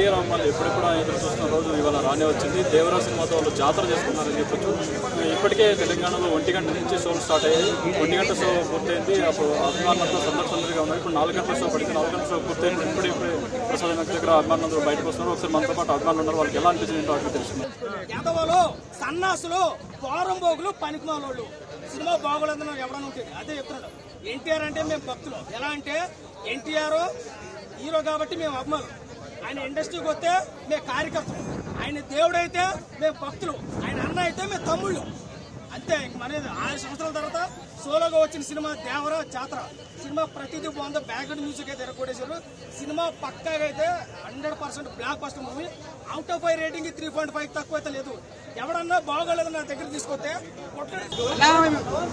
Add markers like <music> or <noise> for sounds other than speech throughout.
NT అమ్మాయిలు ఎప్పుడెప్పుడు ఎదురు చూస్తున్న రోజు ఇవాళ రానే వచ్చింది. దేవరా సినిమాతో వాళ్ళు జాతర చేసుకున్నారని చెప్పొచ్చు. ఇప్పటికే తెలంగాణలో ఒంటి గంట నుంచి షోలు స్టార్ట్ అయ్యాయి. ఒంటి గంట షో పూర్తయింది. అప్పుడు అభిమానులతో సందర్శనగా సందడిగా ఉన్నారు. ఇప్పుడు నాలుగు గంటల షో పడితే నాలుగు గంటల షో పూర్తయింది. ఇప్పుడు ఇప్పుడు ప్రసాద్ వెంకట దగ్గర అభిమానులందరూ బయటకు వస్తున్నారు. ఒకసారి మనతో పాటు అభిమానులు ఉన్నారు. వాళ్ళకి ఎలా అనిపించింది ఏంటో అడిగి తెలుస్తుంది ఎదవలు సన్నాసులు పోరంబోగులు పనికిమాలోళ్ళు. సినిమా బాగోలేదని ఎవడన్నా ఉంటుంది అదే చెప్తున్నాడు. ఎన్టీఆర్ అంటే మేము భక్తులు. ఎలా అంటే ఎన్టీఆర్ హీరో కాబట్టి మేము అభిమానులు. ఆయన ఇండస్ట్రీకి వస్తే మేము కార్యకర్తలు. ఆయన దేవుడైతే మేము భక్తులు. ఆయన అన్న అయితే మేము తమ్ముళ్ళు. అంతే మన మనది ఆరు సంవత్సరాల తర్వాత సోలోగా వచ్చిన సినిమా దేవర జాతర. సినిమా ప్రతిదీ బాగుంది. బ్యాక్గ్రౌండ్ మ్యూజిక్ అయితే ఎరగొట్టేశారు. సినిమా పక్కాగా అయితే hundred percent blockbuster movie out of five rating three point five తక్కువ అయితే లేదు. ఎవడన్నా బాగోలేదు నా దగ్గర తీసుకొస్తే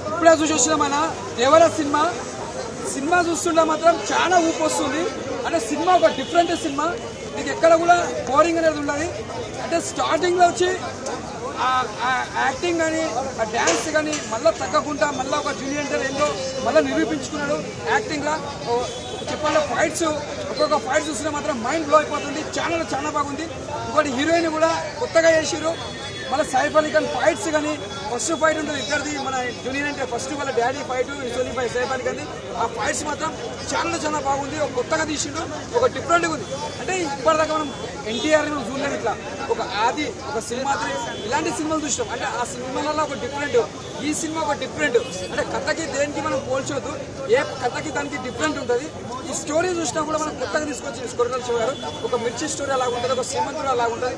ఇప్పుడే చూసి వచ్చినామన్నా దేవర సినిమా? సినిమా చూస్తుంటే మాత్రం చాలా ఊపు వస్తుంది. అంటే సినిమా ఒక డిఫరెంట్ సినిమా. నీకు ఎక్కడ కూడా బోరింగ్ అనేది ఉండదు. అంటే స్టార్టింగ్లో వచ్చి యాక్టింగ్ కానీ ఆ డ్యాన్స్ కానీ మళ్ళీ తగ్గకుండా మళ్ళీ ఒక జూనియంటర్ ఏందో మళ్ళీ నిరూపించుకున్నాడు యాక్టింగ్లా చెప్పాలంటే ఫైట్స్ ఒక్కొక్క ఫైట్ చూసినా మాత్రం మైండ్ బ్లో అయిపోతుంది. ఛానల్ చాలా బాగుంది. ఇంకోటి హీరోయిన్ కూడా కొత్తగా చేసిరు మళ్ళీ సైఫ్ అలీ ఖాన్ ఫైట్స్ కానీ ఫస్ట్ ఫైట్ ఉంటుంది ఇద్దరిది. మన జూనియర్ అంటే ఫస్ట్ వాళ్ళ డాడీ ఫైట్ సోనీ ఫైట్ సైఫ్ అలీ ఖాన్ ఆ ఫైట్స్ మాత్రం చాలా చాలా బాగుంది. ఒక కొత్తగా తీసిండు ఒక డిఫరెంట్గా ఉంది. అంటే ఇప్పటిదాకా మనం ఎన్టీఆర్ చూడలేదు ఇట్లా. ఒక ఆది ఒక సినిమా ఇలాంటి సినిమాలు చూసినాం. అంటే ఆ సినిమాలలో ఒక డిఫరెంట్ ఈ సినిమా ఒక డిఫరెంట్ అంటే కథకి దేనికి మనం పోల్చొద్దు. ఏ కథకి దానికి డిఫరెంట్ ఉంటుంది. ఈ స్టోరీ చూసినా కూడా మనం కొత్తగా తీసుకొచ్చి కొరకల గారు ఒక మిర్చి స్టోరీ అలా ఉంటుంది ఒక శ్రీమంతుడు అలా ఉంటుంది.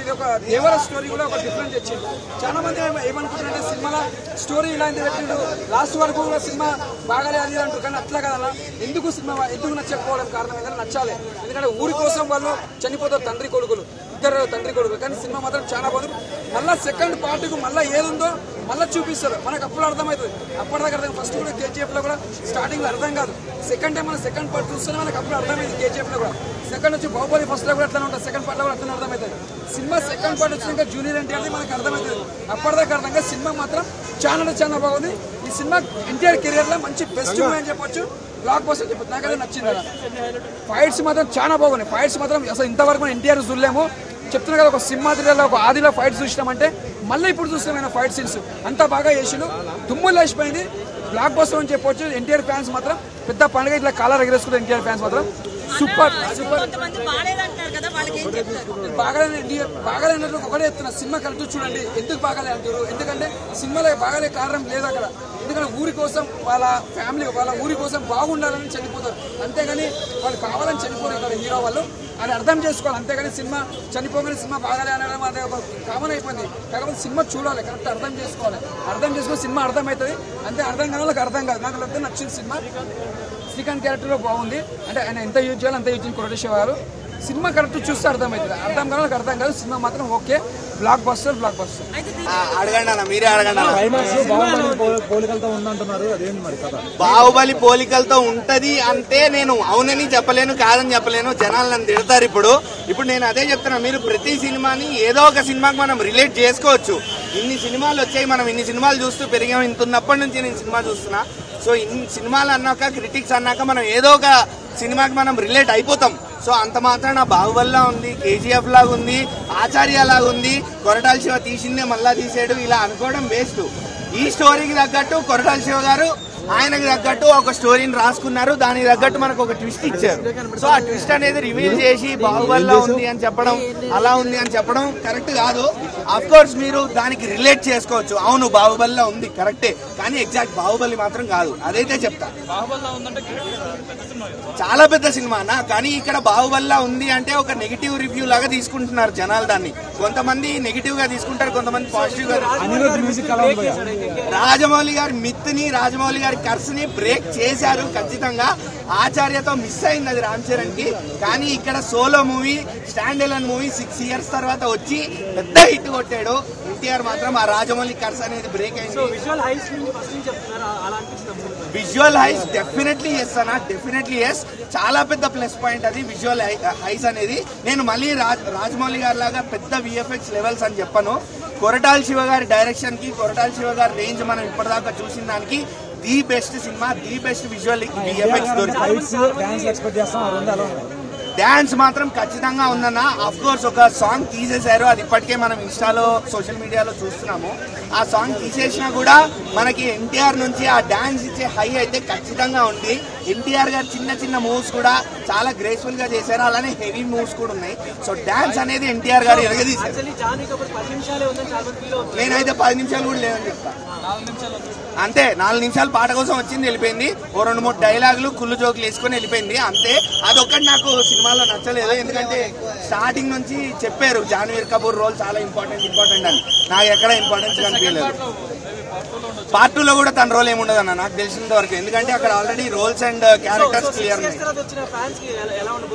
ఇది ఒక దేవర స్టోరీ కూడా ఒక డిఫరెంట్ తెచ్చింది చాలా మంది ఏమనుకుంటారంటే సినిమాలో స్టోరీ ఇలాంటి పెట్టిండు. లాస్ట్ వరకు కూడా సినిమా బాగాలే అది అంటారు కానీ అట్లా కదా ఎందుకు సినిమా ఎందుకు నచ్చకపోవడం కారణం ఏదైనా నచ్చాలి. ఎందుకంటే ఊరి కోసం వాళ్ళు చనిపోతారు తండ్రి కొడుకులు. ఇద్దరు తండ్రి కొడుకులు. కానీ సినిమా మాత్రం చాలా బాగుంది. మళ్ళీ సెకండ్ పార్ట్కు మళ్ళీ ఏదుందో మళ్ళీ చూపిస్తారు. మనకు అప్పుడు అర్థమవుతుంది. అప్పటిదాకా అర్థం ఫస్ట్ కూడా కేజీఎఫ్లో కూడా స్టార్టింగ్లో అర్థం కాదు. సెకండ్ టైం మనం సెకండ్ పార్ట్ చూస్తేనే మనకు అప్పుడు అర్థమైంది కేజీఎఫ్లో కూడా. సెకండ్ వచ్చి బాహుబలి ఫస్ట్లో కూడా అట్లా ఉంటుంది. సెకండ్ పార్ట్లో కూడా అట్లా అర్థమవుతుంది. సినిమా సెకండ్ పార్ట్ వచ్చినాక జూనియర్ ఎన్టీఆర్ మనకు అర్థమవుతుంది. అప్పటిదాకా అర్థం సినిమా మాత్రం చాలా అంటే చాలా బాగుంది. ఈ సినిమా ఎన్టీఆర్ కెరియర్లో మంచి బెస్ట్ మూవీ అని చెప్పొచ్చు. బ్లాక్ బస్టర్ చెప్పొచ్చు. నాకైతే నచ్చింది. ఫైట్స్ మాత్రం చాలా బాగున్నాయి. ఫైట్స్ మాత్రం అసలు ఇంతవరకు ఎన్టీఆర్ చూడలేము. చెప్తున్నా కదా ఒక సింహాద్రిలో ఒక ఆదిలో ఫైట్స్ చూసినామంటే మళ్ళీ ఇప్పుడు చూస్తున్నాం ఫైట్ సీన్స్ అంత బాగా చేసిండు. దుమ్ములు లేచిపోయింది. బ్లాక్ బస్టర్ అని చెప్పొచ్చు. ఎన్టీఆర్ ఫ్యాన్స్ మాత్రం పెద్ద పండుగ ఇట్లా కాలర్ ఎగరేసుకుంటారు ఎన్టీఆర్ ఫ్యాన్స్ మాత్రం. సూపర్ సూపర్ బాగానే బాగానే అన్నట్టు ఒకటే చెప్తున్నా. సినిమా కరెక్ట్ చూడండి. ఎందుకు బాగాలే అంటారు ఎందుకంటే సినిమాలో బాగాలే కారణం లేదు అక్కడ. ఎందుకంటే ఊరి కోసం వాళ్ళ ఫ్యామిలీ వాళ్ళ ఊరి కోసం బాగుండాలని చనిపోతారు. అంతేగాని వాళ్ళు కావాలని చనిపోరు ఇక్కడ హీరో వాళ్ళు. అది అర్థం చేసుకోవాలి. అంతేగాని సినిమా చనిపోగానే సినిమా బాగాలే అనడం అదే ఒక కామన్ అయిపోయింది. కాకపోతే సినిమా చూడాలి కరెక్ట్ అర్థం చేసుకోవాలి. అర్థం చేసుకుని సినిమా అర్థమవుతుంది. అంతే అర్థం కాని వాళ్ళకి అర్థం కాదు. నాకు అర్థం నచ్చింది సినిమా శ్రీకాంత్ క్యారెక్టర్లో బాగుంది. అంటే ఆయన ఎంత యూజ్ చేయాలి అంత యూజ్ చేయాలి కొరటేశ్వర గారు. సినిమా కరెక్ట్ చూస్తే అర్థమవుతుంది. అర్థం కాదు అర్థం కాదు సినిమా మాత్రం okay. Blockbuster blockbuster ఆ, అడగండి అన్న మీరే అడగండి బాహుబలి పోలికలతో ఉంటది అంటే నేను అవునని చెప్పలేను కాదని చెప్పలేను. జనాలు నన్ను తిడతారు ఇప్పుడు. ఇప్పుడు నేను అదే చెప్తున్నా మీరు ప్రతి సినిమాని ఏదో ఒక సినిమాకి మనం రిలేట్ చేసుకోవచ్చు. ఇన్ని సినిమాలు వచ్చాయి మనం ఇన్ని సినిమాలు చూస్తూ పెరిగాం. ఇంత ఉన్నప్పటి నుంచి నేను సినిమా చూస్తున్నా. సో ఇన్ని సినిమాలు అన్నాక క్రిటిక్స్ అన్నాక మనం ఏదో ఒక సినిమాకి మనం రిలేట్ అయిపోతాం. సో అంత మాత్రం నా బాహుబలిలా ఉంది కేజీఎఫ్ లాగా ఉంది ఆచార్య లాగా ఉంది. కొరటాల శివ తీసిందే మళ్ళా తీసాడు ఇలా అనుకోవడం వేస్ట్ ఈ స్టోరీకి తగ్గట్టు కొరటాల శివ గారు ఆయనకి తగ్గట్టు ఒక స్టోరీని రాసుకున్నారు. దానికి తగ్గట్టు మనకు ఒక ట్విస్ట్ ఇచ్చారు. సో ఆ ట్విస్ట్ అనేది రివీల్ చేసి బాహుబలిలో ఉంది అని చెప్పడం అలా ఉంది అని చెప్పడం కరెక్ట్ కాదు. అఫ్ కోర్స్ మీరు దానికి రిలేట్ చేసుకోవచ్చు. అవును బాహుబలిలో ఉంది కరెక్టే. కానీ ఎగ్జాక్ట్ బాహుబలి మాత్రం కాదు. అదైతే చెప్తా. చాలా పెద్ద సినిమా అన్న. కానీ ఇక్కడ బాహుబలిలా ఉంది అంటే ఒక నెగిటివ్ రివ్యూ లాగా తీసుకుంటున్నారు జనాలు దాన్ని. కొంతమంది నెగిటివ్గా తీసుకుంటారు కొంతమంది పాజిటివ్గా? రాజమౌళి గారి మిత్ని రాజమౌళి గారి కర్స్ని బ్రేక్ చేశారు ఖచ్చితంగా. ఆచార్యతో మిస్ అయింది అది రామ్ చరణ్కి. కానీ ఇక్కడ solo movie stand alone movie six years తర్వాత వచ్చి పెద్ద హిట్ కొట్టాడు. ఎన్టీఆర్ మాత్రం ఆ రాజమౌళి కర్స్ అనేది బ్రేక్ అయింది. విజువల్ హైస్ డెఫినెట్లీ ఎస్ అన్న డెఫినెట్లీ ఎస్ చాలా పెద్ద ప్లస్ పాయింట్ అది విజువల్ హైస్ అనేది. నేను మళ్ళీ రాజ్ రాజమౌళి గారి లాగా పెద్ద విఎఫ్ఎక్స్ లెవెల్స్ అని చెప్పను. కొరటాల శివ గారి డైరెక్షన్కి కొరటాల శివ గారి రేంజ్ మనం ఇప్పటిదాకా చూసిన దానికి the best cinema the best visual VFX దొరికింది డ్యాన్స్ మాత్రం ఖచ్చితంగా ఉందన్న. అఫ్ కోర్స్ ఒక సాంగ్ తీసేశారు అది ఇప్పటికే మనం ఇన్స్టాలో సోషల్ మీడియాలో చూస్తున్నాము. ఆ సాంగ్ తీసేసినా కూడా మనకి ఎన్టీఆర్ నుంచి ఆ డ్యాన్స్ ఇచ్చే హై అయితే ఖచ్చితంగా ఉంది. ఎన్టీఆర్ గారు చిన్న చిన్న మూవ్స్ కూడా చాలా గ్రేస్ఫుల్గా చేశారు. అలానే హెవీ మూవ్స్ కూడా ఉన్నాయి. సో డ్యాన్స్ అనేది ఎన్టీఆర్ గారు ఎరగదీశారు. నేనైతే పది నిమిషాలు కూడా లేదని చెప్తా. అంతే నాలుగు నిమిషాలు పాట కోసం వచ్చింది వెళ్ళిపోయింది. ఓ రెండు మూడు డైలాగులు కుళ్ళు జోకులు వేసుకొని వెళ్ళిపోయింది. అంతే అదొక్కటి నాకు సినిమాలో నచ్చలేదు. ఎందుకంటే స్టార్టింగ్ నుంచి చెప్పారు జాన్వీర్ కపూర్ రోల్ చాలా ఇంపార్టెంట్ ఇంపార్టెంట్ అని. నాకు ఎక్కడ ఇంపార్టెన్స్ కనిపించలేదు పార్ట్ టూ లో కూడా తన రోల్ ఏముండదు అన్న నాకు తెలిసినంత వరకు. ఎందుకంటే అక్కడ already roles and characters clear ఉన్నాయి.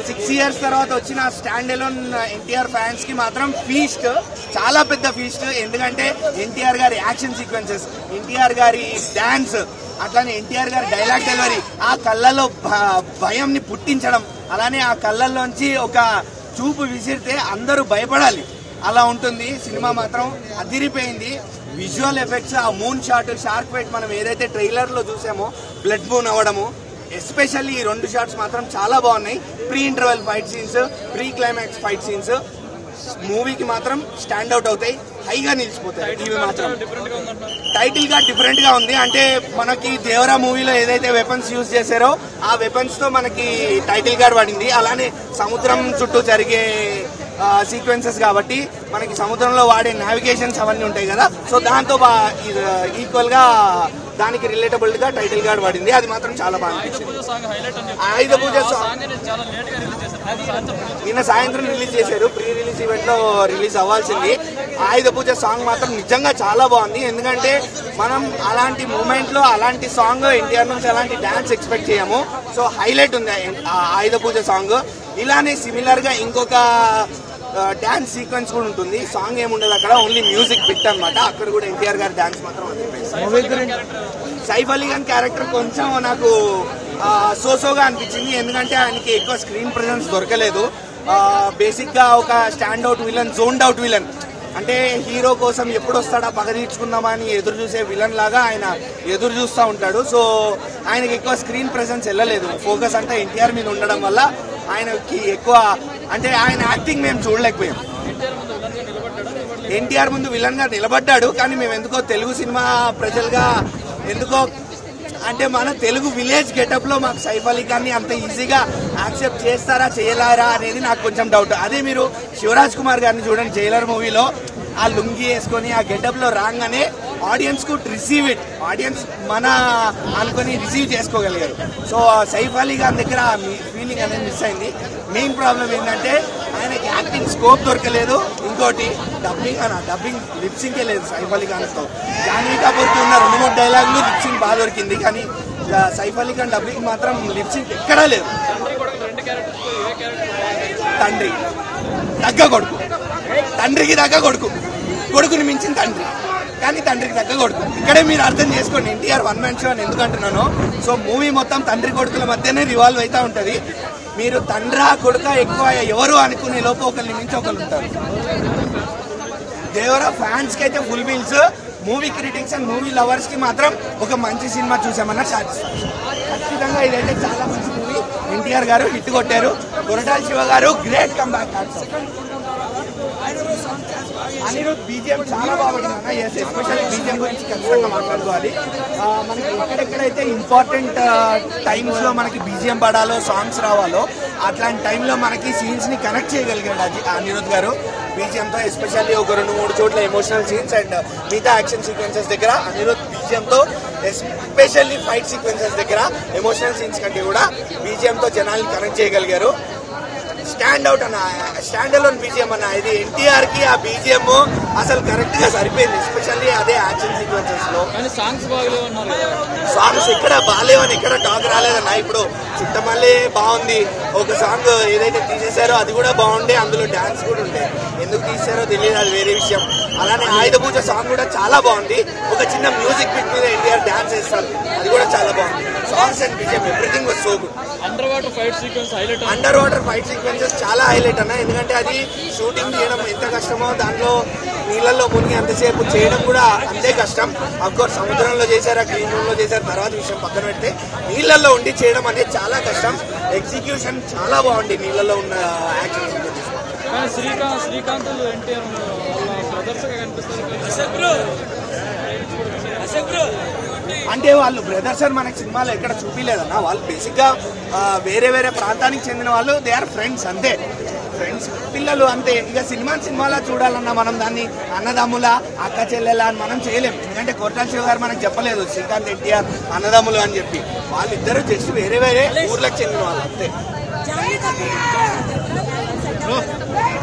సిక్స్ ఇయర్స్ తర్వాత వచ్చిన స్టాండ్ ఎలోన్ ఎన్టీఆర్ ఫ్యాన్స్కి మాత్రం ఫీస్ట్ చాలా పెద్ద ఫీస్ట్ ఎందుకంటే ఎన్టీఆర్ గారి యాక్షన్ సీక్వెన్సెస్ ఎన్టీఆర్ గారి డాన్స్ అట్లానే ఎన్టీఆర్ గారి డైలాగ్ డెలివరీ ఆ కళ్ళలో భయంని పుట్టించడం అలానే ఆ కళ్ళల్లోంచి ఒక చూపు విసిరితే అందరూ భయపడాలి. అలా ఉంటుంది. సినిమా మాత్రం అదిరిపోయింది. విజువల్ ఎఫెక్ట్స్ ఆ మూన్ షాట్ షార్క్ ఫైట్ మనం ఏదైతే ట్రైలర్లో చూసామో బ్లడ్ మూన్ అవ్వడము ఎస్పెషల్లీ ఈ రెండు షాట్స్ మాత్రం చాలా బాగున్నాయి. Pre interval fight scenes pre climax fight scenes మూవీకి మాత్రం స్టాండ్ అవుట్ అవుతాయి. హైగా నిలిచిపోతాయి. ఇవి మాత్రం. టైటిల్గా డిఫరెంట్గా ఉంది. అంటే మనకి దేవరా మూవీలో ఏదైతే వెపన్స్ యూజ్ చేశారో ఆ వెపన్స్తో మనకి టైటిల్ గార్డ్ పడింది. అలానే సముద్రం చుట్టూ జరిగే సీక్వెన్సెస్ కాబట్టి మనకి సముద్రంలో వాడే నావిగేషన్స్ అవన్నీ ఉంటాయి కదా. సో దాంతో ఈక్వల్గా దానికి రిలేటబుల్గా టైటిల్ గార్డ్ పడింది అది మాత్రం చాలా బాగా ఆయుధ పూజ నిన్న సాయంత్రం రిలీజ్ చేశారు. ప్రీ రిలీజ్ ఈవెంట్లో రిలీజ్ అవ్వాల్సింది. ఆయుధ పూజ సాంగ్ మాత్రం నిజంగా చాలా బాగుంది. ఎందుకంటే మనం అలాంటి మూమెంట్లో అలాంటి సాంగ్ ఎన్టీఆర్ నుంచి అలాంటి డాన్స్ ఎక్స్పెక్ట్ చేయము. సో హైలైట్ ఉంది ఆయుధ పూజ సాంగ్. ఇలానే సిమిలర్గా ఇంకొక డాన్స్ సీక్వెన్స్ కూడా ఉంటుంది. సాంగ్ ఏముండదు అక్కడ ఓన్లీ మ్యూజిక్ బిట్ అన్నమాట. అక్కడ కూడా ఎన్టీఆర్ గారి డాన్స్ మాత్రం. సైఫ్ అలీ ఖాన్ క్యారెక్టర్ కొంచెం నాకు సోసోగా అనిపించింది. ఎందుకంటే ఆయనకి ఎక్కువ స్క్రీన్ ప్రెజెన్స్ దొరకలేదు. బేసిక్గా ఒక stand out villain zoned out villain అంటే హీరో కోసం ఎప్పుడు వస్తాడా పగ తీర్చుకుందామా అని ఎదురు చూసే విలన్ లాగా ఆయన ఎదురు చూస్తూ ఉంటాడు. సో ఆయనకి ఎక్కువ స్క్రీన్ ప్రెజెన్స్ వెళ్ళలేదు. ఫోకస్ అంతా ఎన్టీఆర్ మీద ఉండడం వల్ల ఆయనకి ఎక్కువ అంటే ఆయన యాక్టింగ్ మేము చూడలేకపోయాం. ఎన్టీఆర్ ముందు విలన్గా నిలబడ్డాడు కానీ మేము ఎందుకో తెలుగు సినిమా ప్రజలుగా ఎందుకో అంటే మన తెలుగు విలేజ్ గెటప్లో మాకు సైఫ్ అలీ ఖాన్ని అంత ఈజీగా యాక్సెప్ట్ చేస్తారా చేయలేరా అనేది నాకు కొంచెం డౌట్. అదే మీరు శివరాజ్ కుమార్ గారిని చూడండి జైలర్ మూవీలో. ఆ లుంగి వేసుకొని ఆ గెటప్లో రాగానే ఆడియన్స్కు రిసీవ్ ఇట్ ఆడియన్స్ మన అనుకొని రిసీవ్ చేసుకోగలిగారు. సో సైఫ్ అలీ గారి దగ్గర ఫీలింగ్ అనేది మిస్ అయింది. మెయిన్ ప్రాబ్లం ఏంటంటే ఆయనకి యాక్టింగ్ స్కోప్ దొరకలేదు. ఇంకోటి డబ్బింగ్ అన్న డబ్బింగ్ లిప్సింకే లేదు సైఫ్ అలీ ఖాన్తో జాన్వీ కపూర్కి ఉన్న రెండు మూడు డైలాగులు లిప్సింగ్ బాగా దొరికింది. కానీ సైఫ్ అలీ ఖాన్ డబ్బింగ్ మాత్రం లిప్సింగ్ ఎక్కడా లేదు. తండ్రి. తగ్గ కొడుకు. తండ్రికి తగ్గ కొడుకు. కొడుకుని మించిన తండ్రి. కానీ తండ్రికి తగ్గ కొడుకు. ఇక్కడే మీరు అర్థం చేసుకోండి ఎన్టీఆర్ వన్ మ్యాన్ షో అని ఎందుకు అంటున్నాను సో మూవీ మొత్తం తండ్రి కొడుకుల మధ్యనే రివాల్వ్ అవుతూ ఉంటుంది. మీరు తండ్రా కొడుక ఎక్కువ ఎవరు అనుకునే లోపు ఒకరిని మించి ఒకరు ఉంటారు. దేవరా ఫ్యాన్స్కి అయితే full bills movie critics and movie లవర్స్కి మాత్రం ఒక మంచి సినిమా చూసామన్న సాటిస్ఫాక్షన్. ఖచ్చితంగా ఇదైతే చాలా మంచి మూవీ ఎన్టీఆర్ గారు హిట్ కొట్టారు. కొరటాల శివ గారు గ్రేట్ కంబ్యాక్ అనిరుద్ బీజిఎం చాలా బాగుంటుంది ఎస్ ఎస్పెషల్ బీజిఎం గురించి ఖచ్చితంగా మాట్లాడుకోవాలి. మనకి ఎక్కడెక్కడైతే ఇంపార్టెంట్ టైమ్స్లో మనకి బీజిఎం పడాలో సాంగ్స్ రావాలో అట్లాంటి టైంలో మనకి సీన్స్ని కనెక్ట్ చేయగలిగాడు అది అనిరుద్ గారు. బీజిఎంతో ఎస్పెషల్లీ ఒక రెండు మూడు చోట్ల ఎమోషనల్ సీన్స్ అండ్ మిగతా యాక్షన్ సీక్వెన్సెస్ దగ్గర అనిరుద్ బీజిఎంతో ఎస్పెషల్లీ ఫైట్ సీక్వెన్సెస్ దగ్గర ఎమోషనల్ సీన్స్ కంటే కూడా బీజిఎంతో జనాల్ని కనెక్ట్ చేయగలిగారు. స్టాండ్ అవుట్ అన్న స్టాండ్ అలోన్ బీజిఎం అన్న. ఇది ఎన్టీఆర్కి ఆ బీజిఎం అసలు కరెక్ట్గా సరిపోయింది ఎస్పెషల్లీ అదే యాక్షన్ సీక్వెన్సెస్లో. సాంగ్స్. సాంగ్స్ ఎక్కడ బాగాలేవని ఎక్కడ టాక్ రాలేదన్న. ఇప్పుడు చుట్టమల్లే బాగుంది ఒక సాంగ్ ఏదైతే తీసేశారో అది కూడా బాగుండే అందులో డాన్స్ కూడా ఉండే. ఎందుకు తీసారో తెలియదు అది వేరే విషయం. అలానే ఆయుధ పూజ సాంగ్ కూడా చాలా బాగుంది. ఒక చిన్న మ్యూజిక్ బిట్ మీద ఎన్టీఆర్ డాన్స్ చేస్తారు అది కూడా చాలా బాగుంది. Songs and BGM everything was so good underwater fight sequence highlight underwater fight sequences చాలా హైలైట్ అన్న. ఎందుకంటే అది షూటింగ్ చేయడం ఎంత కష్టమో దాంట్లో నీళ్ళల్లో మునిగి అంతసేపు చేయడం కూడా అంతే కష్టం. కోర్స్ సముద్రంలో చేశారు గ్రీన్ రూమ్లో చేశారు తర్వాత విషయం పక్కన పెడితే నీళ్ళల్లో ఉండి చేయడం అనేది చాలా కష్టం. ఎగ్జిక్యూషన్ చాలా బాగుంది నీళ్ళల్లో ఉన్న యాక్షన్ శ్రీకాంత్ శ్రీకాంత్ ఎన్టీఆర్ అంటే వాళ్ళు బ్రదర్స్ అని మనకి సినిమాలో ఎక్కడ చూపించలేదన్న వాళ్ళు బేసిక్గా ఆ, వేరే వేరే ప్రాంతానికి చెందిన వాళ్ళు. దే ఆర్ ఫ్రెండ్స్ అంతే. ఫ్రెండ్స్ పిల్లలు అంతే. ఇక సినిమా సినిమాలా చూడాలన్నా మనం దాన్ని అన్నదమ్ముల అక్క చెల్లెల అని మనం చేయలేం. ఎందుకంటే కొట్టాల శివ గారు మనకు చెప్పలేదు శ్రీకాంత్ ఎన్టీఆర్ అన్నదమ్ములు అని చెప్పి. వాళ్ళిద్దరూ జస్ట్ వేరే వేరే ఊర్లకు చెందిన వాళ్ళు అంతే.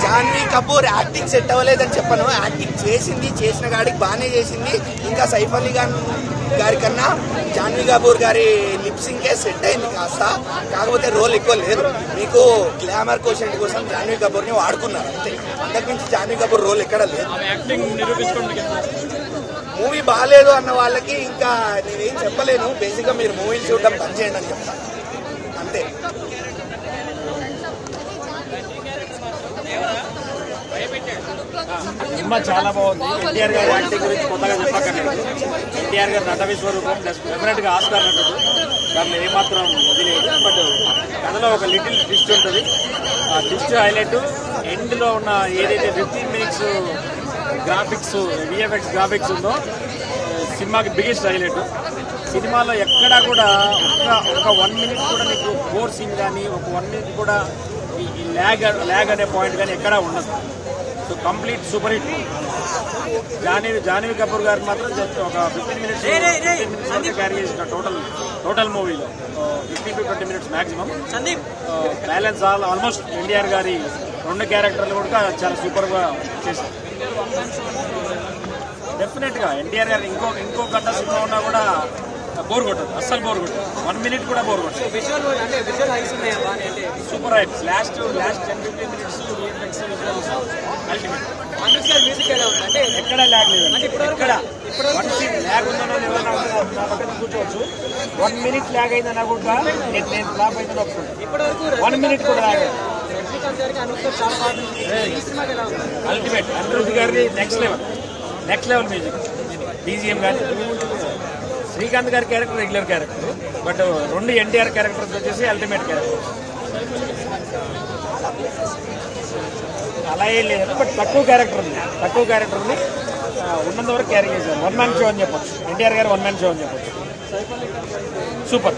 జాన్వీ కపూర్ యాక్టింగ్ సెట్ అవ్వలేదని చెప్పను. యాక్టింగ్ చేసింది చేసిన గాడికి బాగానే చేసింది. ఇంకా సైఫ్ అలీ ఖాన్ గారి కన్నా జాన్వీ కపూర్ గారి లిప్సింగ్కే సెట్ అయింది కాస్త. కాకపోతే రోల్ ఎక్కువ లేదు. మీకు గ్లామర్ క్వశ్చన్ కోసం జాన్వీ కపూర్ని వాడుకున్నారు. అంతే. అంతకుమించి జాన్వీ కపూర్ రోల్ ఎక్కడ లేదు. మూవీ బాగాలేదు అన్న వాళ్ళకి ఇంకా నేనేం చెప్పలేను. బేసిక్గా మీరు మూవీలు చూడడం పని చేయండి అని చెప్తాను అంతే. సినిమా చాలా బాగుంది. ఎన్టీఆర్ గారి యాక్టింగ్ గురించి కొత్తగా చెప్పక్కర్లేదు ఎన్టీఆర్ గారి నట విశ్వరూపం డెఫినెట్గా ఆస్కార్ నటుడు. దాంట్లో ఏమాత్రం వదిలేదు. బట్ కథలో ఒక లిటిల్ ట్విస్ట్ ఉంటుంది. ఆ ట్విస్ట్ హైలైట్. ఎండ్లో ఉన్న ఏదైతే fifteen minutes graphics VFX graphics ఉందో సినిమాకి బిగ్గెస్ట్ హైలైట్ సినిమాలో ఎక్కడా కూడా ఒక్క ఒక వన్ మినిట్ కూడా నీకు ఫోర్ సీన్ కానీ ఒక వన్ మినిట్ కూడా ఈ ల్యాగ్ ల్యాగ్ అనే పాయింట్ కానీ ఎక్కడా ఉండదు. So complete super hit. Janhvi Janhvi Kapoor గారికి మాత్రం జస్ట్ ఒక fifteen minutes fifteen minutes carry చేసిన టోటల్ టోటల్ మూవీలో fifteen to twenty minutes maximum balance all almost NTR గారి రెండు క్యారెక్టర్లు కూడా చాలా సూపర్గా చేశారు. డెఫినెట్గా ఎన్టీఆర్ గారు ఇంకో ఇంకో గంట సినిమా ఉన్నా కూడా బోర్ కొట్టదు అస్సలు బోర్ కొట్టదు. వన్ మినిట్ కూడా బోర్ కొట్టదు. విజువల్ అంటే విజువల్ హైస్ అంటే super heights last last ten fifteen minutes ultimate గారి మ్యూజిక్ ఎలా ఉంది? అంటే ఎక్కడ ల్యాగ్ లేదు. ఎక్కడ? వన్ సీన్ ల్యాగ్ ఉందనో లేదో నా నా పక్కన కూర్చోవచ్చు. వన్ మినిట్ ల్యాగ్ అయిందన్నా కూడా నేను నేను ఫ్లాప్ అయితే ఒప్పుకుంటాను ఇప్పటివరకు వన్ మినిట్ కూడా ల్యాగ్ అల్టిమేట్ అనిరుద్ధ్ గారిది next level next level music BGM కానీ శ్రీకాంత్ గారి క్యారెక్టర్ రెగ్యులర్ క్యారెక్టర్ బట్ రెండు ఎన్టీఆర్ క్యారెక్టర్స్ వచ్చేసి అల్టిమేట్ క్యారెక్టర్. అలా ఏం లేదు బట్ తక్కువ క్యారెక్టర్ ఉంది. తక్కువ క్యారెక్టర్ ఉంది. ఉన్నంత వరకు క్యారీ చేశారు. వన్ మ్యాన్ షో అని చెప్పొచ్చు. ఎన్టీఆర్ గారు వన్ మ్యాన్ షో అని చెప్పొచ్చు. సూపర్.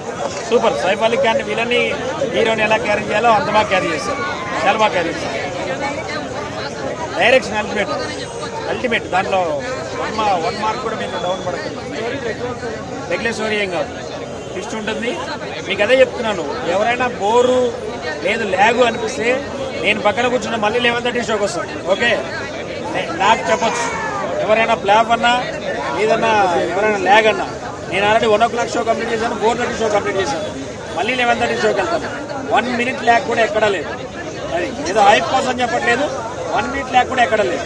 సూపర్. సైఫ్ అలీ ఖాన్ వీళ్ళని హీరోని ఎలా క్యారీ చేయాలో అంత బాగా క్యారీ చేశారు. చాలా బాగా క్యారీ చేశారు. Direction ultimate. అల్టిమేట్. దాంట్లో వన్ మా వన్ మార్క్ కూడా మీకు డౌన్ పడుతుంది రెగ్యులర్ స్టోరీ ఏం కాదు. ట్విస్ట్ ఉంటుంది. మీకు అదే చెప్తున్నాను. ఎవరైనా బోరు లేదు ల్యాగు అనిపిస్తే నేను పక్కన కూర్చున్న మళ్ళీ లెవెన్ థర్టీ షోకి వస్తాను ఓకే? నాకు చెప్పొచ్చు. ఎవరైనా ప్లాప్ అన్నా ఏదన్నా ఎవరైనా ల్యాగ్ అన్నా నేను already one o'clock show complete చేశాను ఫోర్ థర్టీ షో కంప్లీట్ చేశాను. మళ్ళీ లెవెన్ థర్టీ షోకి వెళ్తాను. వన్ మినిట్ ల్యాగ్ కూడా ఎక్కడా లేదు. అది ఏదో హైప్ కోసం చెప్పట్లేదు. వన్ మినిట్ ల్యాగ్ కూడా ఎక్కడా లేదు.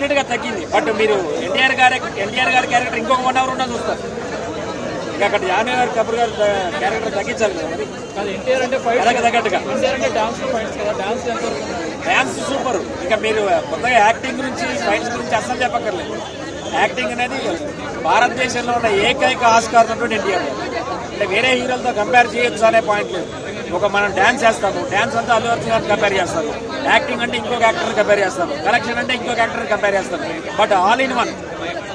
డెఫినెట్గా తగ్గింది. బట్ మీరు ఎన్టీఆర్ గారి ఎన్టీఆర్ గారి క్యారెక్టర్ ఇంకొక వన్ అవర్ ఉన్నా చూస్తారు. ఇంకా అక్కడ జానవి గారి కపూర్ గారి క్యారెక్టర్ తగ్గించాలి కదా తగ్గట్టుగా? డ్యాన్స్ సూపర్ ఇంకా మీరు కొత్తగా యాక్టింగ్ గురించి ఫైట్స్ గురించి అసలు చెప్పక్కర్లేదు. యాక్టింగ్ అనేది భారతదేశంలో ఉన్న ఏకైక ఆస్కార్ ఉన్నటువంటి ఎన్టీఆర్ అంటే వేరే హీరోలతో కంపేర్ చేయొచ్చు అనే పాయింట్ లేదు. ఒక మనం డ్యాన్స్ చేస్తాము. డ్యాన్స్ అంతా అల్లు అర్జున్ గారిని కంపేర్ చేస్తాము యాక్టింగ్ అంటే ఇంకొక యాక్టర్ కంపేర్ చేస్తాము కలెక్షన్ అంటే ఇంకొక యాక్టర్ కంపేర్ చేస్తాము బట్ ఆల్ ఇన్ వన్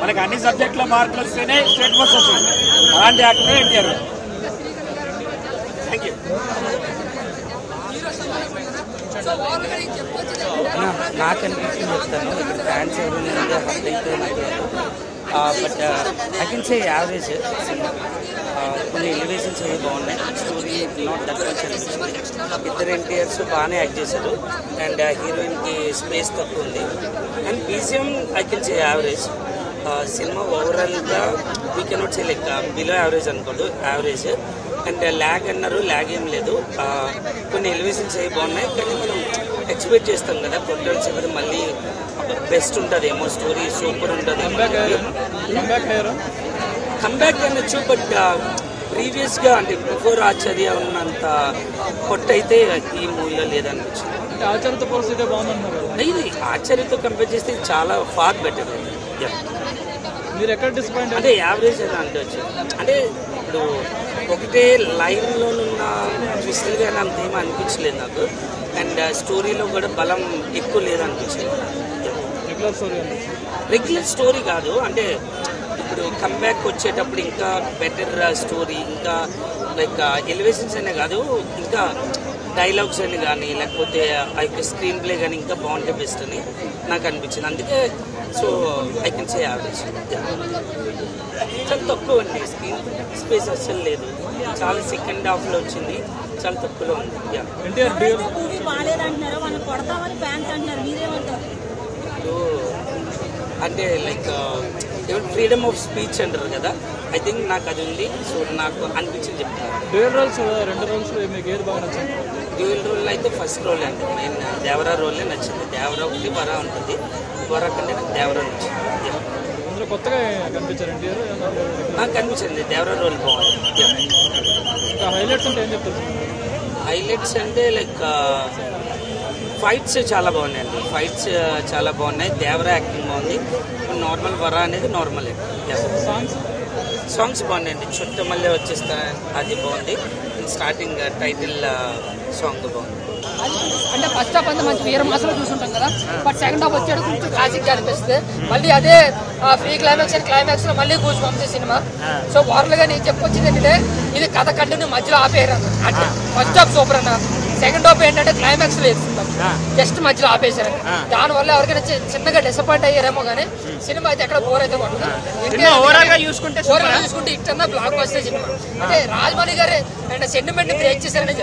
మనకి అన్ని సబ్జెక్టులో మార్కులు వస్తేనే స్టేట్ ఫస్ట్ వస్తుంది అలాంటి యాక్టర్ ఎన్టీఆర్. థ్యాంక్ యూ నాకు అనిపించింది చెప్తాను. ఇక్కడ ఫ్యాన్స్ ఎవరు అయితే but I can say average cinema కొన్ని ఎలివేషన్స్ అవి బాగున్నాయి స్టోరీ నాట్ దట్ మచ్ అనిపించింది ఇద్దరు ఎన్టీఆర్స్ బాగానే యాక్ట్ చేశారు అండ్ హీరోయిన్కి స్పేస్ తక్కువ ఉంది. And BGM I can say average cinema ఓవరాల్గా we cannot say like below average అనుకోడు యావరేజ్ అండ్ ల్యాగ్ అన్నారు ల్యాగ్ ఏం లేదు. కొన్ని ఎలివేషన్స్ అవి బాగున్నాయి కానీ మనం ఎక్స్పెక్ట్ చేస్తాం కదా కొట్టాలి మళ్ళీ బెస్ట్ ఉంటుంది ఏమో స్టోరీ సూపర్ ఉంటుంది కంబ్యాక్ అనొచ్చు బట్ ప్రీవియస్గా అంటే బిఫోర్ ఆచార్య ఉన్నంత కొట్టయితే ఈ మూవీలో లేదనిపించింది. అంటే ఆచార్యత. ఇది ఆచార్యతో కంపేర్ చేస్తే చాలా ఫార్ బెటర్ మీరు ఎక్కడ డిసప్పాయింట్ అంటే యావరేజ్ అని అంటే అంటే ఇప్పుడు ఒకటే లైన్లో ఉన్న ట్విస్టులు కానీ అంత ఏమీ అనిపించలేదు నాకు. అండ్ స్టోరీలో కూడా బలం ఎక్కువ లేదనిపించింది. రెగ్యులర్ స్టోరీ అండి రెగ్యులర్ స్టోరీ కాదు అంటే ఇప్పుడు కమ్బ్యాక్ వచ్చేటప్పుడు ఇంకా బెటర్ స్టోరీ ఇంకా లైక్ ఎలివేషన్స్ అనే కాదు ఇంకా డైలాగ్స్ అని కానీ లేకపోతే ఆ యొక్క స్క్రీన్ ప్లే కానీ ఇంకా బాగుంటే బెస్ట్ అని నాకు అనిపించింది. అందుకే so I can say average చాలా తక్కువ అండి స్క్రీన్ స్పేస్ అస్సలు లేదు. చాలా సెకండ్ హాఫ్లో వచ్చింది చాలా తక్కువలో ఉంది. ఇప్పుడు అంటే లైక్ ఫ్రీడమ్ ఆఫ్ స్పీచ్ అంటారు కదా. ఐ థింక్ నాకు అది ఉంది. సో నాకు అనిపించింది చెప్తాను. డ్యూయల్ రోల్స్ రెండు రోల్స్ మీకు ఏది బాగా నచ్చింది? డ్యూయల్ రోల్ అయితే ఫస్ట్ రోల్ అండి మెయిన్ దేవరా రోలే నచ్చింది? దేవరా ఒకటి వర ఉంటుంది. వర కంటే నాకు దేవరా నచ్చింది. అందులో కొత్తగా కనిపించారు ఎన్టీఆర్? నాకు అనిపించింది దేవరా రోల్ బాగుంది. హైలైట్స్ అంటే ఏం చెప్తారు? హైలైట్స్ అంటే లైక్ ఫైట్స్ చాలా బాగున్నాయండి. ఫైట్స్ చాలా బాగున్నాయి. దేవరా యాక్టింగ్ బాగుంది. నార్మల్ వర అనేది నార్మల్. సాంగ్స్ సాంగ్స్ బాగున్నాయండి. చుట్ట మళ్ళీ వచ్చేస్తా అది బాగుంది. స్టార్టింగ్ టైటిల్ సాంగ్ బాగుంది. అంటే ఫస్ట్ హాఫ్ అంతా మంచి వీర మాసంలో చూసుంటాం కదా. బట్ సెకండ్ హాఫ్ వచ్చాడు కొంచెం క్లాసిక్గా అనిపిస్తుంది. మళ్ళీ అదే ఫ్రీ క్లైమాక్స్ అండ్ క్లైమాక్స్లో మళ్ళీ కూర్చు సినిమా. సో ఓవరాల్గా నేను చెప్పొచ్చింది ఏంటంటే ఇది కథ కంటిన్యూ మధ్యలో ఆపేయరు. అన్న. ఫస్ట్ హాఫ్ సూపర్ అన్న. సెకండ్ హాఫ్ ఏంటంటే క్లైమాక్స్ లేదు జస్ట్ మధ్యలో ఆపేశారు. దాని వల్ల ఎవరికైనా చిన్నగా డిసప్పాయింట్ అయ్యారేమో కానీ సినిమా అయితే ఎక్కడ బోర్ అయితే కొట్టదు చూసుకుంటే చూసుకుంటే ఇట్టన్నా బ్లాక్ వస్తే సినిమా అంటే రాజమౌళి గారు అంటే సెంటిమెంట్ బ్రేక్ చేశారనే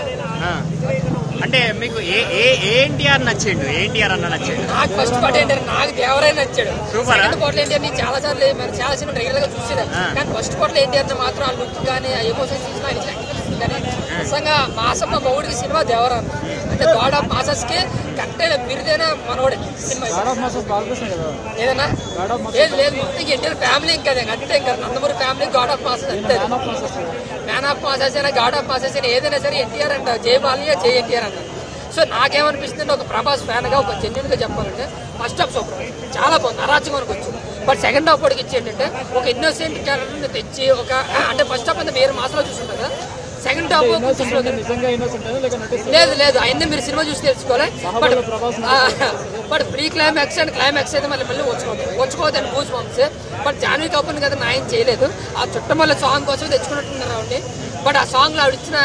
అంటే మీకు ఏ ఏ ఏ ఎన్టీఆర్ నచ్చిండు? ఏ ఎన్టీఆర్ అన్న నచ్చిండు? నాకు ఫస్ట్ పార్ట్ ఏంటంటే నాకు దేవరాయన నచ్చాడు. సూపరా? సెకండ్ పార్ట్ ఏంటి అని చాలా సార్లు చాలా సినిమా రెగ్యులర్గా చూసేదాం కానీ ఫస్ట్ పార్ట్ ఏంటి అంటే మాత్రం ఆ లుక్ కానీ ఆ ఎమోషన్స్ కానీ నిజంగా మాసమ్మ మౌడికి సినిమా దేవరాన్న. అంటే గాడ్ ఆఫ్ మాసస్కి కరెక్ట్ బిరుదైన మనోడే సినిమా మాసెస్ లేదు లేదు మొత్తం ఎన్టీఆర్ ఫ్యామిలీ ఇంకా అంటే ఇంకా Nandamuri family god of masses అంతే. మ్యాన్ ఆఫ్ మాసెస్ అయినా గాడ్ ఆఫ్ మాసెస్ అయినా ఏదైనా సరే ఎన్టీఆర్ అంట జై బాలయ్య జై ఎన్టీఆర్ అంట సో నాకేమనిపిస్తుంది ఒక ప్రభాస్ ఫ్యాన్గా ఒక జెన్యున్గా చెప్పాలంటే ఫస్ట్ హాఫ్ సూపర్ చాలా బాగుంది అరాచకం వచ్చింది బట్ సెకండ్ హాఫ్ వాడికి ఇచ్చి ఏంటంటే ఒక ఇన్నోసెంట్ క్యారెక్టర్ తెచ్చి ఒక అంటే ఫస్ట్ హాఫ్ అంతా వేరే మాసంలో చూసుంటారు కదా సెకండ్ హాఫ్ నటిస్తారు లేదు లేదు అయినా మీరు సినిమా చూసి తెలుసుకోవాలి. But <laughs> but pre climax and climax అయితే మళ్ళీ మళ్ళీ వచ్చుకోవద్దు వచ్చుకోవద్దు అని goose bumps but Janhvi Kapoor కదా నాయన చేయలేదు. ఆ చుట్టమల్ల సాంగ్ కోసం తెచ్చుకున్నట్టున్నారు ఆవిడ బట్ ఆ సాంగ్లో ఆవిడ ఇచ్చిన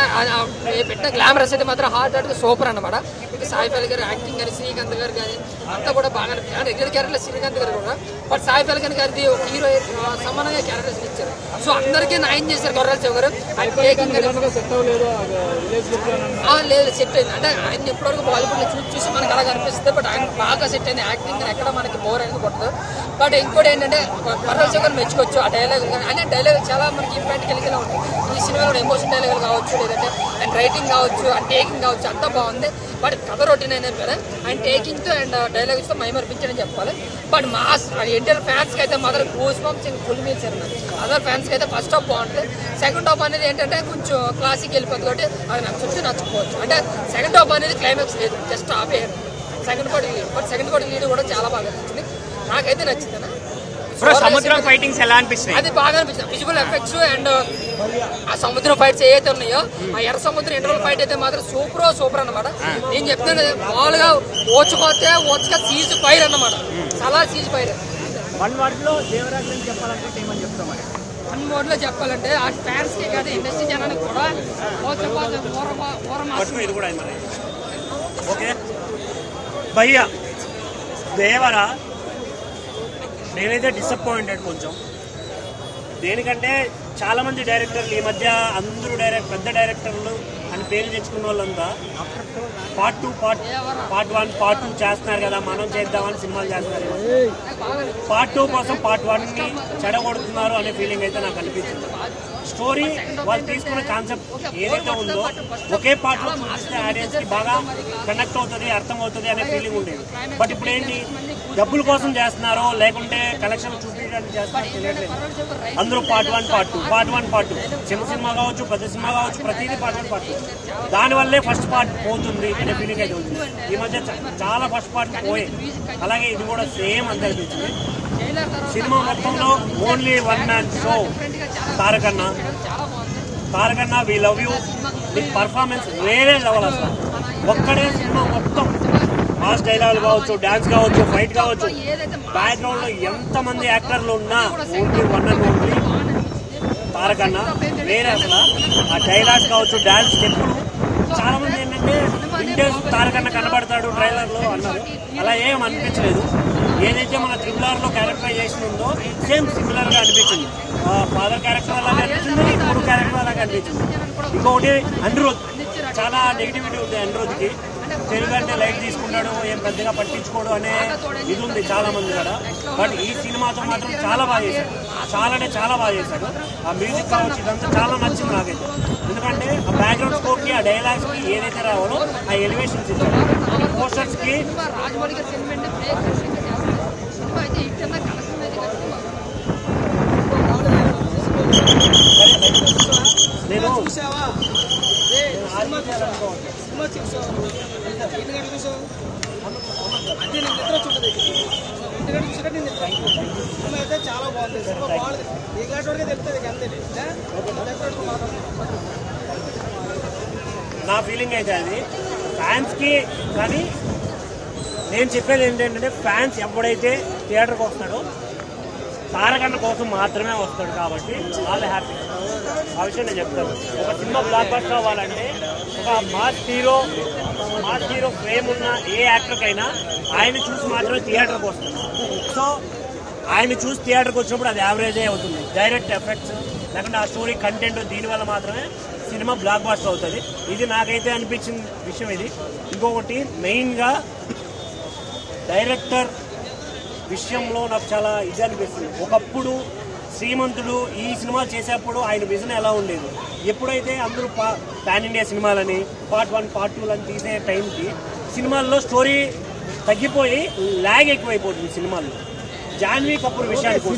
పెట్టిన గ్లామరస్ అయితే మాత్రం హార్ట్ హార్ట్ సూపర్ అన్నమాట. ఇక సాయి ఫల్ గారు యాక్టింగ్ కానీ శ్రీకాంత్ గారు కానీ అంతా కూడా బాగా రెగ్యులర్ క్యారెక్టర్ శ్రీకాంత్ గారు కూడా. బట్ సాయి ఫల్కన్ గారిది ఒక హీరో సమానంగా క్యారెక్టర్స్ ఇచ్చారు. సో అందరికీ న్యాయం చేశారు గొర్రెల శివ గారు ఆయన టేకింగ్ సెట్ అవ్వలేదు. ఆ, లేదు సెట్ అయింది. అంటే ఆయన ఎప్పటివరకు బాలీవుడ్లో చూసి చూసి మనకు అలా కనిపిస్తుంది బట్ ఆయన బాగా సెట్ అయింది. యాక్టింగ్ ఎక్కడ మనకి బోర్ అనేది కొట్టదు. బట్ ఇంకోటి ఏంటంటే పర్వల్ శంకర్ మెచ్చుకోవచ్చు ఆ డైలాగ్ అంటే డైలాగ్ చాలా మనకి ఇంపాక్ట్ కలిగేలా ఉంటుంది. ఈ సినిమాలో ఎమోషన్ డైలాగ్ కావచ్చు లేదంటే అండ్ రైటింగ్ కావచ్చు అండ్ టేకింగ్ కావచ్చు అంతా బాగుంది. బట్ కథ రొటీన్ అయినా కదా అండ్ టేకింగ్తో అండ్ డైలాగ్స్తో మైమర్పించని చెప్పాలి. బట్ మాస్ ఎన్టీఆర్ ఫ్యాన్స్కి అయితే మాత్రం goose bumps full meals other ఫ్యాన్స్కి అయితే ఫస్ట్ హాఫ్ బాగుంటుంది. సెకండ్ హాఫ్ అనేది ఏంటంటే కొంచెం క్లాసిక్ వెళ్ళిపోతుంది కాబట్టి అది నాకు నచ్చొచ్చు నచ్చకపోవచ్చు. అంటే సెకండ్ హాఫ్ అనేది క్లైమాక్స్ లేదు just ఆపేయారు second part lead but second part lead కూడా చాలా బాగా నచ్చింది. నాకైతే నచ్చిందనా బ్రో సముద్రం ఫైటింగ్స్ ఎలా అనిపిస్తున్నాయి? అది బాగా అనిపించింది విజువల్ ఎఫెక్ట్స్ అండ్ ఆ సముద్రం ఫైట్స్ ఏవైతే ఉన్నాయో ఆ ఎర్ర సముద్రం ఇంటర్వల్ ఫైట్ అయితే మాత్రం సూపర్ సూపర్ అన్నమాట. నేను చెప్తాను మామూలుగా ఓచుకోతే ఓచక సీజ్ ఫైర్ అన్నమాట. చాలా సీజ్ ఫైర్ వన్ వర్డ్లో దేవరాజ్ గురించి చెప్పాలంటే ఏమని చెప్తాం మరి? వన్ వర్డ్లో చెప్పాలంటే ఆ ఫ్యాన్స్కి కాదు ఇండస్ట్రీ జనానికి కూడా ఓచకోతే ఓకే భయ్యా దేవరా నేనైతే డిసప్పాయింటెడ్ కొంచెం. దేనికంటే చాలా మంది డైరెక్టర్లు ఈ మధ్య అందరూ డైరెక్ట్ పెద్ద డైరెక్టర్లు అని పేరు తెచ్చుకున్న వాళ్ళంతా part two part part one part two చేస్తున్నారు కదా మనం చేద్దామని సినిమాలు చేస్తున్నారు పార్ట్ టూ కోసం పార్ట్ వన్ని చెడగొడుతున్నారు అనే ఫీలింగ్ అయితే నాకు అనిపించింది. స్టోరీ వాళ్ళు తీసుకున్న కాన్సెప్ట్ ఏదైతే ఉందో ఒకే పార్ట్ చూపిస్తే ఆడియన్స్కి బాగా కనెక్ట్ అవుతుంది అర్థం అవుతుంది అనే ఫీలింగ్ ఉండేది. బట్ ఇప్పుడు ఏంటి? డబ్బుల కోసం చేస్తున్నారో లేకుంటే కలెక్షన్ చూపించడానికి చేస్తున్నారో తెలియట్లేదు. అందరూ part one part two part one part two చిన్న సినిమా కావచ్చు పెద్ద సినిమా కావచ్చు ప్రతిదీ పార్ట్ వన్ పార్ట్ టూ దానివల్లే ఫస్ట్ పార్ట్ పోతుంది అనే ఫీలింగ్ అయితే ఉంది. ఈ మధ్య చాలా ఫస్ట్ పార్ట్ పోయే. అలాగే ఇది కూడా సేమ్ అంతే అనిపించింది సినిమా మొత్తంలో only one man show Tarakanna. Tarakanna we love you నీ పర్ఫార్మెన్స్ వేరే లెవెల్ అసలు. ఒక్కడే సినిమా మొత్తం మాస్ డైలాగ్ కావచ్చు డాన్స్ కావచ్చు ఫైట్ కావచ్చు బ్యాక్గ్రౌండ్లో ఎంత మంది యాక్టర్లు ఉన్నా only one and only Tarakanna వేరే అసలు ఆ డైలాగ్స్ కావచ్చు డాన్స్ స్టెప్పులు చాలా మంది ఏంటంటే వింటేజ్ తారకన్న కనబడతాడు ట్రైలర్లో అన్నారు అలా ఏం అనిపించలేదు. ఏదైతే మన త్రిబుల్ ఆర్లో క్యారెక్టరైజేషన్ ఉందో సేమ్ సిమిలర్గా అనిపించింది ఫాదర్ క్యారెక్టర్ అలాగే అనిపించింది గురు క్యారెక్టర్ అలాగే అనిపించింది. ఇంకొకటి అనిరుద్ చాలా నెగిటివిటీ ఉంది అనిరుద్కి తెలుగు అంటే లైట్ తీసుకుంటాడు ఏం పెద్దగా పట్టించుకోడు అనే ఇది ఉంది చాలా మంది కూడా. బట్ ఈ సినిమాతో మాత్రం చాలా బాగా చేశాడు. చాలా అంటే చాలా బాగా చేశాడు. ఆ మ్యూజిక్ కావచ్చు ఇదంతా చాలా నచ్చింది నాకైతే. ఎందుకంటే ఆ బ్యాక్గ్రౌండ్ స్కోర్కి ఆ డైలాగ్స్కి ఏదైతే రావాలో ఆ ఎలివేషన్స్ ఇచ్చాడు. పోస్టర్స్కి నేను సినిమా చూసావా? సినిమా చూసావా? చూసావు నేను నిద్ర చూడదు చూసాక నేను నిద్ర సినిమా అయితే చాలా బాగుంది సినిమా బాగుంది ఈ తెలుస్తుంది అంతే నా ఫీలింగ్ అయితే అది. ఫ్యాన్స్కి కానీ నేను చెప్పేది ఏంటంటే ఫ్యాన్స్ ఎప్పుడైతే థియేటర్కి వస్తాడో తారకన్న కోసం మాత్రమే వస్తాడు కాబట్టి చాలా హ్యాపీ ఆ విషయం నేను చెప్తాను. ఒక సినిమా బ్లాక్ బస్టర్ అవ్వాలంటే ఒక mass hero mass hero fame ఉన్న ఏ యాక్టర్కైనా ఆయన చూసి మాత్రమే థియేటర్కి వస్తుంది. సో ఆయన చూసి థియేటర్కి వచ్చినప్పుడు అది యావరేజే అవుతుంది. డైరెక్ట్ ఎఫెక్ట్స్ లేకుంటే ఆ స్టోరీ కంటెంట్ దీనివల్ల మాత్రమే సినిమా బ్లాక్ బాస్టర్ అవుతుంది. ఇది నాకైతే అనిపించిన విషయం ఇది. ఇంకొకటి మెయిన్గా డైరెక్టర్ విషయంలో నాకు చాలా ఇది అనిపిస్తుంది. ఒకప్పుడు శ్రీమంతుడు ఈ సినిమా చేసేప్పుడు ఆయన విజన్ ఎలా ఉండేది? ఎప్పుడైతే అందరూ పా పాన్ ఇండియా సినిమాలని పార్ట్ వన్ పార్ట్ టూ అని తీసే టైంకి సినిమాల్లో స్టోరీ తగ్గిపోయి లాగ్ ఎక్కువైపోతుంది సినిమాల్లో. జాన్వీ కపూర్ విషయానికి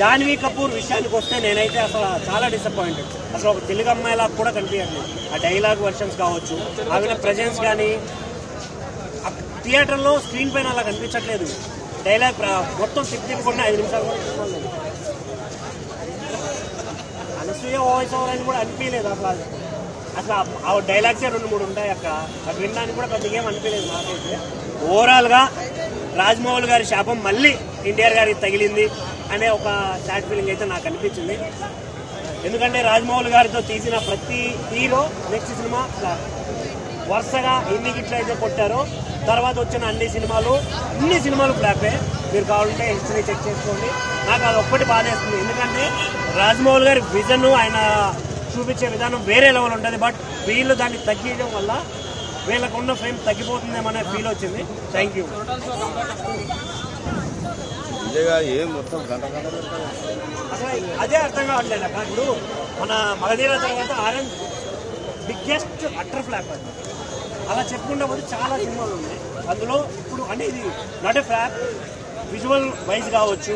జాన్వీ కపూర్ విషయానికి వస్తే నేనైతే అసలు చాలా డిసప్పాయింటెడ్ అసలు ఒక తెలుగు అమ్మాయిలా కూడా కనిపించట్లేదు. ఆ డైలాగ్ వర్షన్స్ కావచ్చు ఆవిడ ప్రజెన్స్ కానీ ఆ థియేటర్లో స్క్రీన్ పైన అలా కనిపించట్లేదు. డైలాగ్ మొత్తం తిప్పి తిప్పకుండా ఐదు నిమిషాలు కూడా అనసూయ వాయిస్ ఓవర్ అని కూడా అనిపించలేదు అసలు అది. అసలు ఆ- డైలాగ్సే రెండు మూడు ఉంటాయి అక్కడ అది వినడానికి కూడా పెద్ద ఏం అనిపించలేదు నాకైతే. ఓవరాల్గా రాజ్మౌళి గారి శాపం మళ్ళీ ఎన్టీఆర్ గారికి తగిలింది అనే ఒక సాడ్ ఫీలింగ్ అయితే నాకు అనిపించింది. ఎందుకంటే రాజ్మౌళి గారితో తీసిన ప్రతి హీరో నెక్స్ట్ సినిమా వరుసగా ఎన్ని గిట్లు అయితే కొట్టారో తర్వాత వచ్చిన అన్ని సినిమాలు అన్ని సినిమాలు ఫ్లాపే మీరు కావాలంటే హిస్టరీ చెక్ చేసుకోండి. నాకు అది ఒక్కటి బాధేస్తుంది. ఎందుకంటే రాజమౌళి గారి విజన్ ఆయన చూపించే విధానం వేరే లెవెల్ ఉంటుంది. బట్ వీళ్ళు దాన్ని తగ్గించడం వల్ల వీళ్ళకు ఉన్న ఫ్రేమ్ తగ్గిపోతుందేమనే ఫీల్ వచ్చింది. థ్యాంక్ యూ అదే అర్థం కావట్లేదు. అక్క ఇప్పుడు మన మగధీర తర్వాత ఆరెంజ్ బిగ్గెస్ట్ అట్టర్ ఫ్లాప్ అది. అలా చెప్పుకుంటే పోతే చాలా సినిమాలు ఉన్నాయి. అందులో ఇప్పుడు అంటే ఇది not a flop visual wise కావచ్చు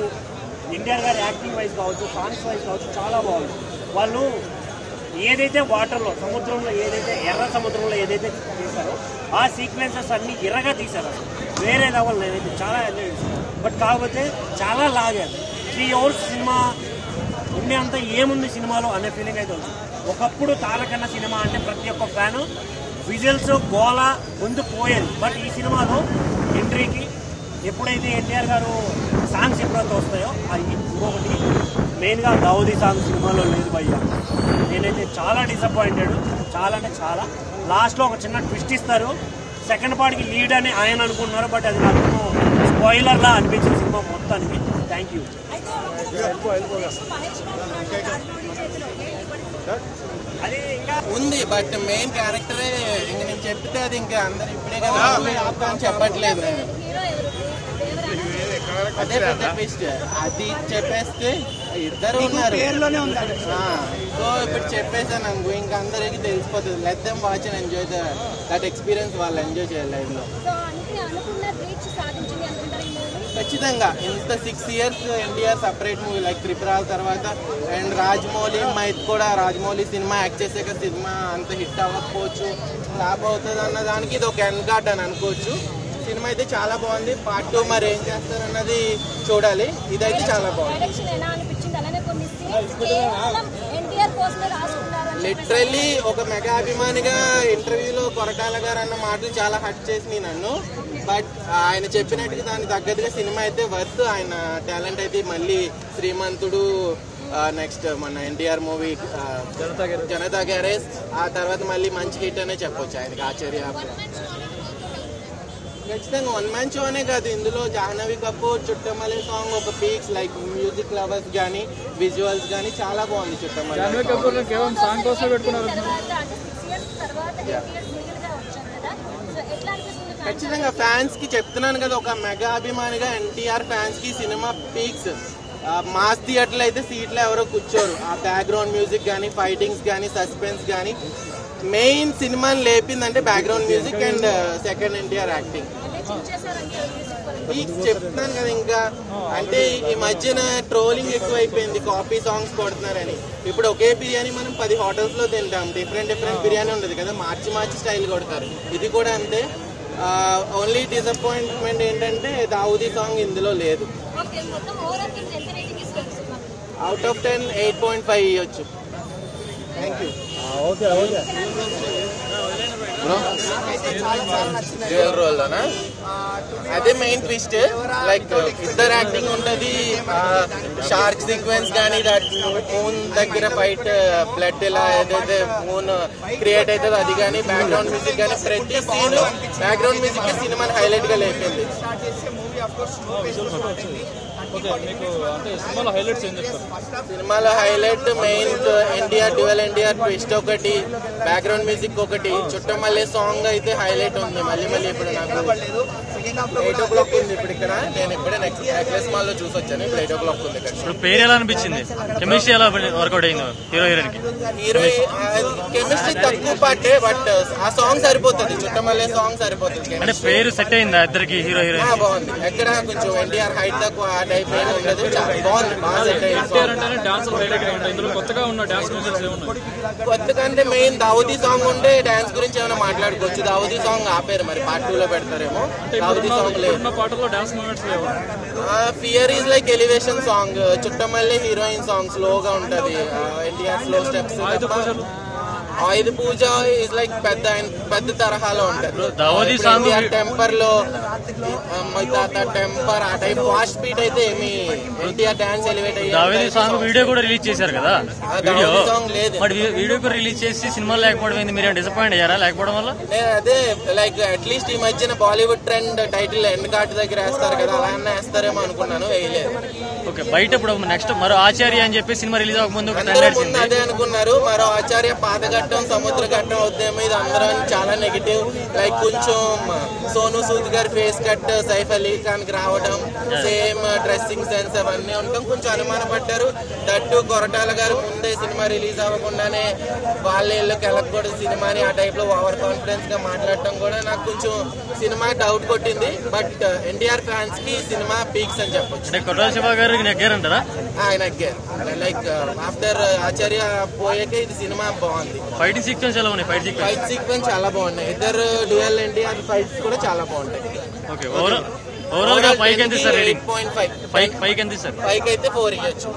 ఎన్టీఆర్ గారి యాక్టింగ్ వైజ్ కావచ్చు సాంగ్స్ వైజ్ కావచ్చు చాలా బాగుంది. వాళ్ళు ఏదైతే వాటర్లో సముద్రంలో ఏదైతే ఎర్ర సముద్రంలో ఏదైతే తీశారో ఆ సీక్వెన్సెస్ అన్ని ఎర్రగా తీశారు వేరే లెవెల్ నేనైతే చాలా ఎంజాయ్ చేశాను బట్ కాకపోతే చాలా లాగారు. త్రీ అవర్స్ సినిమా ఉండే అంత ఏముంది సినిమాలో అనే ఫీలింగ్ అయితే ఉంది. ఒకప్పుడు తారకన్న సినిమా అంటే ప్రతి ఒక్క ఫ్యాను విజువల్స్ గోళ ముందు పోయేది. బట్ ఈ సినిమాలో ఎంట్రీకి ఎప్పుడైతే ఎన్టీఆర్ గారు సాంగ్స్ ఎప్పుడైతే వస్తాయో అది ఇంకొకటి మెయిన్గా దావుదీ సాంగ్ సినిమాలో లేదు భయ్య. నేనైతే చాలా డిసప్పాయింటెడ్ చాలా అంటే చాలా. లాస్ట్లో ఒక చిన్న ట్విస్ట్ ఇస్తారు. సెకండ్ పార్ట్కి లీడ్ అని ఆయన అనుకున్నారు బట్ అది నాకు స్పాయిలర్లా అనిపించింది సినిమా మొత్తానికి. థ్యాంక్ యూ ఉంది బట్ మెయిన్ క్యారెక్టరే ఇంక నేను చెప్తే అది ఇంకా అందరు ఇప్పుడే కదా అని చెప్పట్లేదు. అదే పెద్ద ట్విస్ట్ అది చెప్పేస్తే ఇద్దరు ఉన్నారు. ఆ, సో ఇప్పుడు చెప్పేసాను అనుకో ఇంకా అందరికి తెలిసిపోతుంది. Let them watch and enjoy that experience వాళ్ళు ఎంజాయ్ చేయాలి లైఫ్లో సో అందుకే అనుకున్న రీచ్ సాధించింది అనుకుంటారు ఈ మూవీ ఖచ్చితంగా. ఇంత six years NTR separate movie like Tripurala తర్వాత అండ్ రాజమౌళి మైత్ కూడా రాజమౌళి సినిమా యాక్ట్ చేసాక సినిమా అంత హిట్ అవ్వకపోవచ్చు. ఫ్లాప్ అవుతుంది అన్న దానికి ఇది ఒక ఎన్ కార్డ్ అని అనుకోవచ్చు. సినిమా అయితే చాలా బాగుంది. పార్ట్ టూ మరి ఏం చేస్తారన్నది చూడాలి. ఇదైతే చాలా బాగుంది. లిటరల్లీ ఒక మెగా అభిమానిగా ఇంటర్వ్యూలో కొరటాల గారు అన్న మాటలు చాలా హట్ చేసినాయి నన్ను. బట్ ఆయన చెప్పినట్టుగా దానికి తగ్గట్టుగా సినిమా అయితే వర్త్ ఆయన టాలెంట్ అయితే మళ్ళీ శ్రీమంతుడు నెక్స్ట్ మన ఎన్టీఆర్ మూవీ జనతా గ్యారేజ్ ఆ తర్వాత మళ్ళీ మంచి హిట్ అనే చెప్పొచ్చు ఆయనకి ఆచార్య ఖచ్చితంగా వన్ మ్యాన్ షో అనే కాదు ఇందులో జాహ్నవి కపూర్ చుట్టమల్లి సాంగ్ ఒక పీక్స్ లైక్ మ్యూజిక్ లవర్స్ కానీ విజువల్స్ కానీ చాలా బాగుంది చుట్టమల్లి జాన్వీ కపూర్ కేవలం సాంగ్ కోసం పెట్టుకున్నారు ఖచ్చితంగా ఫ్యాన్స్కి చెప్తున్నాను కదా ఒక మెగా అభిమానిగా ఎన్టీఆర్ ఫ్యాన్స్కి సినిమా పీక్స్. మాస్ థియేటర్లో అయితే సీట్లో ఎవరో కూర్చోరు. ఆ బ్యాక్గ్రౌండ్ మ్యూజిక్ కానీ ఫైటింగ్స్ కానీ సస్పెన్స్ కానీ మెయిన్ సినిమాని లేపిందంటే background music and second NTR acting peaks చెప్తున్నాను కదా ఇంకా. అంటే ఈ మధ్యన ట్రోలింగ్ ఎక్కువ అయిపోయింది కాపీ సాంగ్స్ కొడుతున్నారని. ఇప్పుడు ఒకే బిర్యానీ మనం పది హోటల్స్లో తింటాం. డిఫరెంట్ డిఫరెంట్ బిర్యానీ ఉండదు కదా. మార్చి మార్చి స్టైల్ కొడతారు. ఇది కూడా అంతే. ఓన్లీ డిసప్పాయింట్మెంట్ ఏంటంటే దావుదీ సాంగ్ ఇందులో లేదు. ఓకే మొత్తం ఓవరాల్ థింగ్స్ ఎంత రేటింగ్ ఇస్తారు cinema out of ten eight point five ఇవ్వచ్చు thank you okay okay dual అదే మెయిన్ ట్విస్ట్ లైక్ ఇద్దరు యాక్టింగ్ ఉంటది షార్క్ సీక్వెన్స్ కానీ దట్ మూన్ దగ్గర ఫైట్ బ్లడ్ ఇలా ఏదైతే మూన్ క్రియేట్ అవుతుంది అది కానీ బ్యాక్గ్రౌండ్ మ్యూజిక్ కానీ ప్రతి సీన్ బ్యాక్గ్రౌండ్ మ్యూజిక్ సినిమాని హైలైట్గా లేపింది. సినిమాలో highlight main NTR dual NTR twist ఒకటి బ్యాక్గ్రౌండ్ మ్యూజిక్ ఒకటి చుట్టమల్లే సాంగ్ అయితే హైలైట్ ఉంది. మళ్ళీ మళ్ళీ ఇప్పుడు నాకు ఎయిట్ ఓ క్లాక్ ఉంది ఇప్పుడు ఇక్కడ. నేను ఇప్పుడే నెక్స్ట్ నెక్లెస్ మాల్లో చూసి వచ్చాను. ఇప్పుడు ఎయిట్ ఓ క్లాక్ ఉంది ఇక్కడ. ఇప్పుడు పేరు ఎలా అనిపించింది? కెమిస్ట్రీ ఎలా వర్కౌట్ అయిందో? హీరో హీరోయిన్కి కెమిస్ట్రీ తక్కువ పాటే బట్ ఆ సాంగ్ సరిపోతుంది. చుట్టమల్లే సాంగ్ సరిపోతుంది అంటే పేరు సెట్ అయిందా ఇద్దరికి హీరో హీరోయిన్ బాగుంది. ఎక్కడ కొంచెం ఎన్టీఆర్ హైట్ తక్కువ ఆ టైప్ ఏమి ఉండదు. బాగుంది. బాగా సెట్ కొత్తగా ఉన్న డాన్స్ కొత్తకంటే మెయిన్ దావుదీ సాంగ్ ఉంటే డాన్స్ గురించి ఏమైనా మాట్లాడుకోవచ్చు. దావుదీ సాంగ్ ఆపారు మరి. పార్ట్ టూ లో పెడతారేమో. Fear is like elevation song Chuttamalle heroine song స్లోగా ఉంటది. NTR slow steps Ayudha Pooja is like పెద్ద పెద్ద తరహాలో ఉంటది టెంపర్లో టెంపర్ ఆ టైప్ ఫాస్ట్ బీట్ అయితే ఏమి NTR dance elevate Daavudi song video కూడా రిలీజ్ చేశారు కదా? వీడియో సాంగ్ లేదు. వీడియో కూడా రిలీజ్ చేసి సినిమా లేకపోవడం మీరు డిసప్పాయింట్ అయ్యారా లేకపోవడం వల్ల? అదే లైక్ అట్లీస్ట్ ఈ మధ్యన Bollywood trend title end card దగ్గర వేస్తారు కదా అలా అన్న వేస్తారేమో అనుకున్నాను వేయలేదు. ఓకే బయట ఇప్పుడు నెక్స్ట్ మరో ఆచార్య అని చెప్పి సినిమా రిలీజ్ అవ్వకముందు ముందు అదే అనుకున్నారు మరో ఆచార్య పాతఘట్టం సముద్ర ఘట్టం అవుతుందేమో ఇది అందరం చాలా నెగిటివ్ లైక్ కొంచెం సోను సూద్ గారి ఫేస్ కట్ సైఫ్ అలీ ఖాన్కి రావడం సేమ్ డ్రెస్సింగ్ సెన్స్ అవన్నీ ఉండటం కొంచెం అనుమానపడ్డారు. దట్టు కొరటాల గారు ముందే సినిమా రిలీజ్ అవ్వకుండానే వాళ్ళ ఇల్లు కెలకూడదు సినిమాని ఆ టైప్లో ఓవర్ కాన్ఫిడెన్స్గా మాట్లాడటం కూడా నాకు కొంచెం సినిమా డౌట్ కొట్టింది. బట్ ఎన్టీఆర్ ఫ్యాన్స్కి సినిమా పీక్స్ అని చెప్పొచ్చు. నెగ్గారంటారా? ఆయన లైక్ ఆఫ్టర్ ఆచార్య పోయాక ఇది సినిమా బాగుంది. ఫైటింగ్ సీక్వెన్స్ ఎలా ఉన్నాయి? ఫైట్ సీక్వెన్స్ ఫైట్ సీక్వెన్స్ చాలా బాగున్నాయి. ఇద్దరు డ్యూయల్ ఎన్టీఆర్ ఫైట్స్ కూడా చాలా బాగుంటాయి. ఓకే ఓవరాల్ ఓవరాల్గా ఫైవ్ ఎంత ఇస్తారు rating point five five five ఎంత ఇస్తారు? ఫైవ్ అయితే ఫోర్ ఇవ్వచ్చు